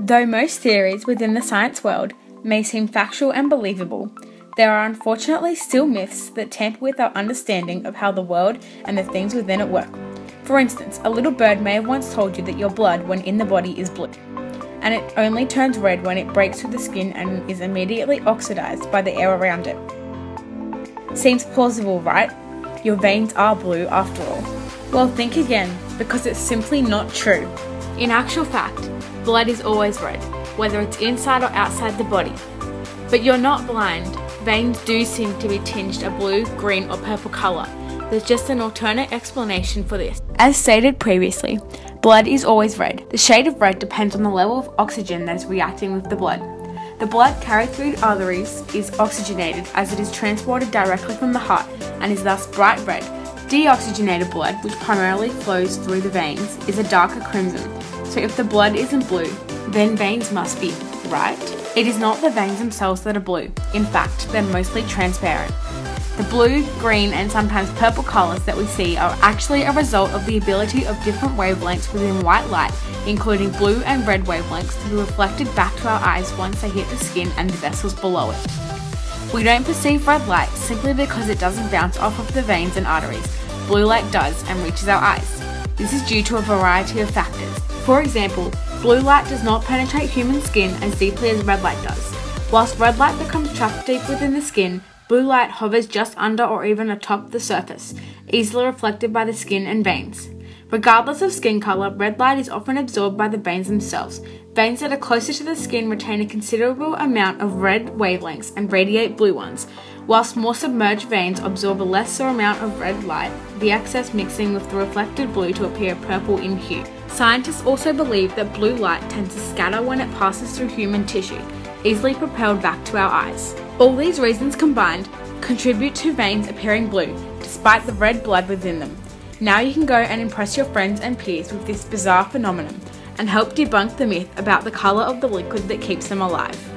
Though most theories within the science world may seem factual and believable, there are unfortunately still myths that tamper with our understanding of how the world and the things within it work. For instance, a little bird may have once told you that your blood, when in the body, is blue, and it only turns red when it breaks through the skin and is immediately oxidized by the air around it. Seems plausible, right? Your veins are blue after all. Well, think again, because it's simply not true. In actual fact, blood is always red, whether it's inside or outside the body. But you're not blind. Veins do seem to be tinged a blue, green, or purple colour. There's just an alternate explanation for this. As stated previously, blood is always red. The shade of red depends on the level of oxygen that is reacting with the blood. The blood carried through arteries is oxygenated as it is transported directly from the heart and is thus bright red. Deoxygenated blood, which primarily flows through the veins, is a darker crimson. So if the blood isn't blue, then veins must be, right? It is not the veins themselves that are blue. In fact, they're mostly transparent. The blue, green, and sometimes purple colours that we see are actually a result of the ability of different wavelengths within white light, including blue and red wavelengths, to be reflected back to our eyes once they hit the skin and the vessels below it. We don't perceive red light simply because it doesn't bounce off of the veins and arteries. Blue light does and reaches our eyes. This is due to a variety of factors. For example, blue light does not penetrate human skin as deeply as red light does. Whilst red light becomes trapped deep within the skin, Blue light hovers just under or even atop the surface, easily reflected by the skin and veins. Regardless of skin colour, red light is often absorbed by the veins themselves. Veins that are closer to the skin retain a considerable amount of red wavelengths and radiate blue ones, whilst more submerged veins absorb a lesser amount of red light, the excess mixing with the reflected blue to appear purple in hue. Scientists also believe that blue light tends to scatter when it passes through human tissue, easily propelled back to our eyes. All these reasons combined contribute to veins appearing blue, despite the red blood within them. Now you can go and impress your friends and peers with this bizarre phenomenon and help debunk the myth about the colour of the liquid that keeps them alive.